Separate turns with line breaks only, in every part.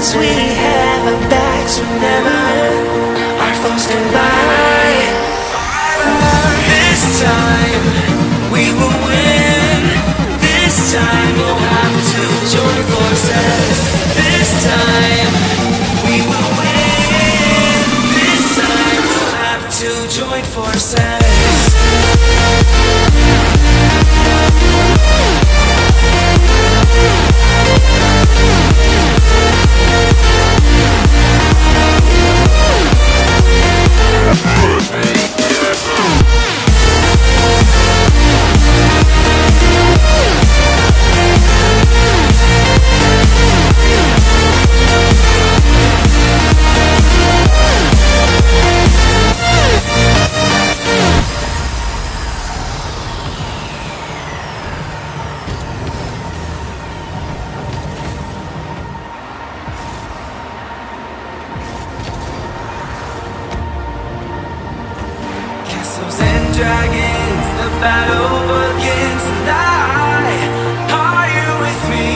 words we have our backs whenever our thoughts combine. This time we will win. This time we'll have to join forces. This time we will win. This time we'll have to join forces. Castles and dragons, the battle begins tonight. Are you with me?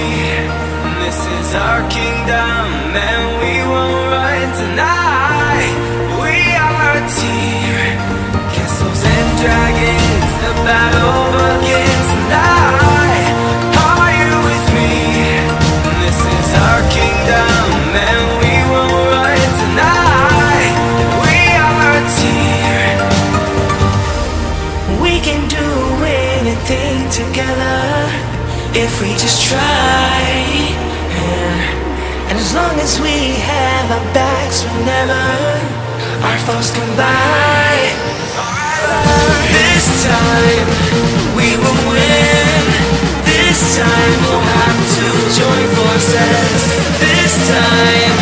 This is our kingdom, together if we just try. Yeah. And as long as we have our backs, whenever our foes combine. This time we will win. This time we'll have to join forces. This time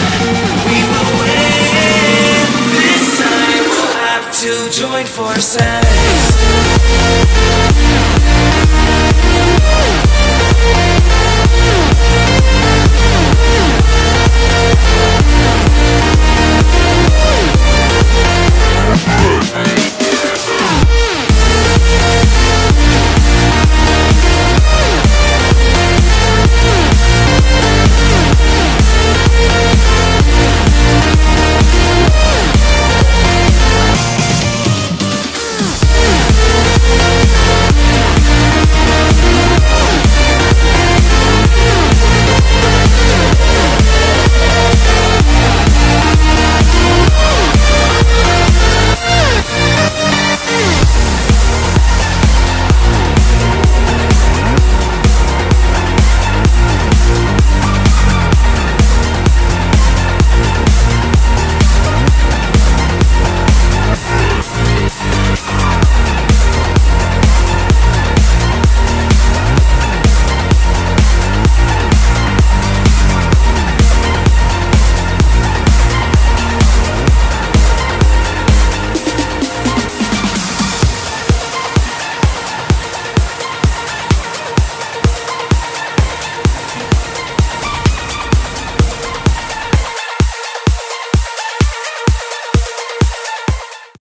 we will win. This time we'll have to join forces.